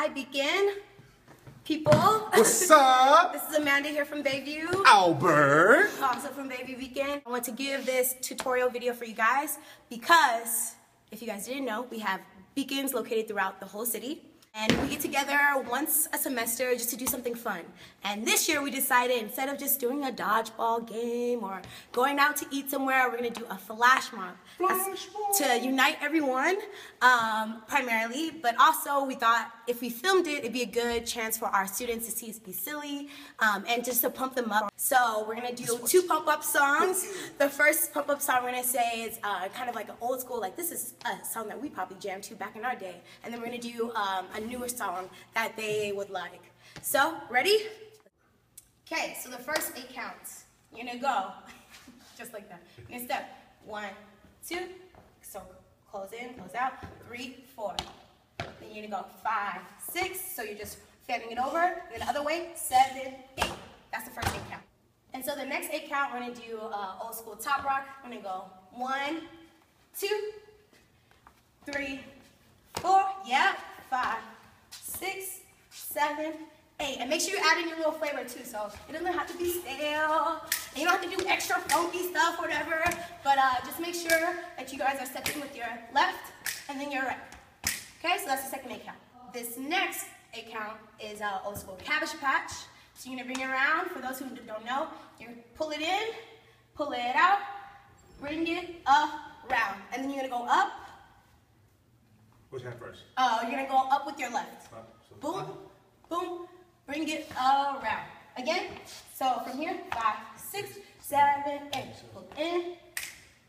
Hi, Beacon. People. What's up? this is Amanda here from Bayview. Albert. Oh, also from Bayview Beacon. I want to give this tutorial video for you guys because if you guys didn't know, we have beacons located throughout the whole city. And we get together once a semester just to do something fun. And this year we decided instead of just doing a dodgeball game or going out to eat somewhere, we're gonna do a flash mob. That's to unite everyone, um, primarily, but also we thought if we filmed it, it'd be a good chance for our students to see us be silly um, and just to pump them up. So we're gonna do two pump up songs. The first pump up song we're gonna say is uh, kind of like an old school, like this is a song that we probably jammed to back in our day. And then we're gonna do um, newer song that they would like. So, ready? Okay, so the first eight counts. You're gonna go, just like that. You're gonna step, one, two, so close in, close out, three, four. Then you're gonna go five, six, so you're just fanning it over. Then the other way, seven, eight. That's the first eight count. And so the next eight count, we're gonna do uh, old school top rock. We're gonna go one, two, three, four, yeah, five, six, seven, eight. And make sure you add in your little flavor too, so it doesn't have to be stale. And you don't have to do extra funky stuff, whatever. But uh, just make sure that you guys are stepping with your left and then your right. Okay, so that's the second eight count. This next eight count is uh, old school cabbage patch. So you're gonna bring it around. For those who don't know, you pull it in, pull it out, bring it around, and then you're gonna go up. Which hand first? Uh, you're gonna go up with your left. So- Boom, boom, bring it around. Again, so from here, five, six, seven, eight. Pull in,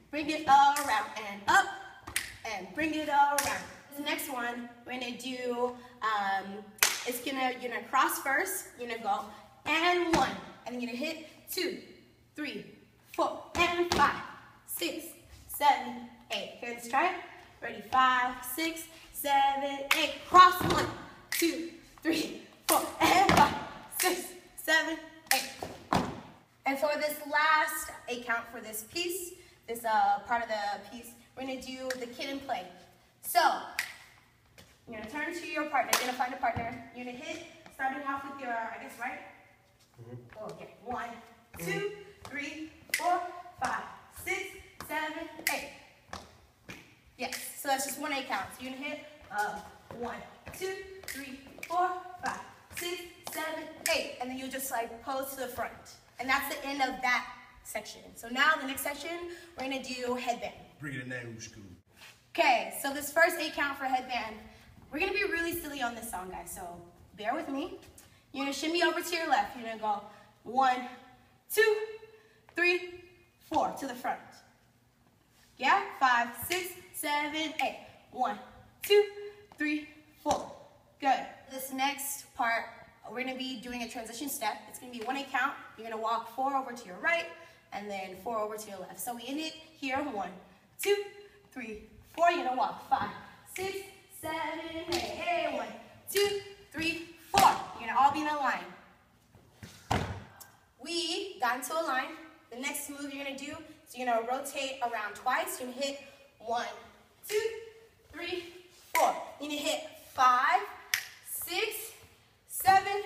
bring it around, and up, and bring it around. The next one, we're gonna do, um, it's gonna, you're gonna cross first, you're gonna go, and one, and then you're gonna hit two, three, four, and five, six, seven, eight. Okay, let's try it. Ready, five, six, seven, eight. Cross one, two, three, four, and five, six, seven, eight. And for this last eight count for this piece, this uh, part of the piece, we're gonna do the Kid 'n Play. So, you're gonna turn to your partner, you're gonna find a partner, you're gonna hit, starting off with your, I guess, right? Okay, one, two, three, four, five, six, seven, eight. Yes, so that's just one eight count. So you're gonna hit uh, one, two, three, four, five, six, seven, eight, and then you'll just like pose to the front. And that's the end of that section. So now the next section, we're gonna do headband. Bring it in there, school. Okay, so this first eight count for headband, we're gonna be really silly on this song, guys. So bear with me. You're gonna shimmy over to your left. You're gonna go one, two, three, four to the front. Yeah, five, six, seven, eight. One, two, three, four. Good. This next part, we're gonna be doing a transition step. It's gonna be one eight count. You're gonna walk four over to your right, and then four over to your left. So we end it here. One, two, three, four. You're gonna walk five, six, seven, eight. Hey, one, two, three, four. You're gonna all be in a line. We got into a line. The next move you're gonna do is you're gonna rotate around twice. You're gonna hit one, two, three, four. You're gonna hit five, six, seven,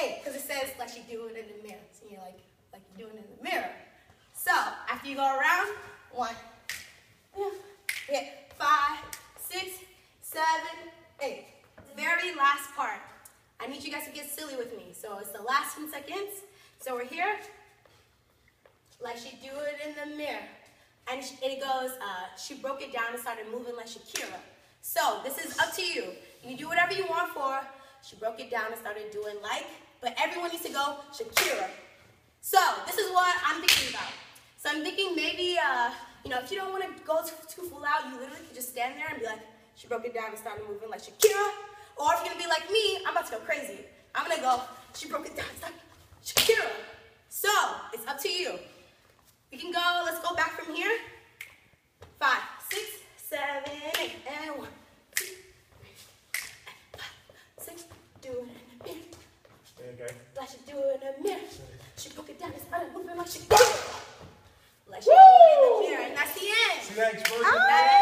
eight. Because it says like you do it in the mirror. So you're like, like you're doing it in the mirror. So after you go around, one, hit five, six, seven, eight. Very last part. I need you guys to get silly with me. So it's the last 10 seconds. So we're here, like she do it in the mirror. And it goes, uh, she broke it down and started moving like Shakira. So this is up to you. You do whatever you want for. She broke it down and started doing like, but everyone needs to go Shakira. So this is what I'm thinking about. So I'm thinking maybe, uh, you know, if you don't want to go too, too full out, you literally could just stand there and be like, she broke it down and started moving like Shakira. Or if you're gonna be like me, I'm about to go crazy. I'm gonna go, she broke it down and started Shakira. So it's up to you. We can go, let's go back from here. Five, six, seven, eight, and one, two, three, four, five, six, do it in the mirror. Okay. Like she do it in the mirror. She broke it down and started moving like she did. Like she do it in the mirror. And that's See that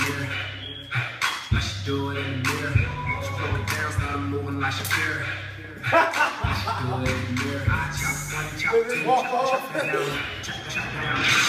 Shapiro. I chop, I chop, chop, chop, chop, chop,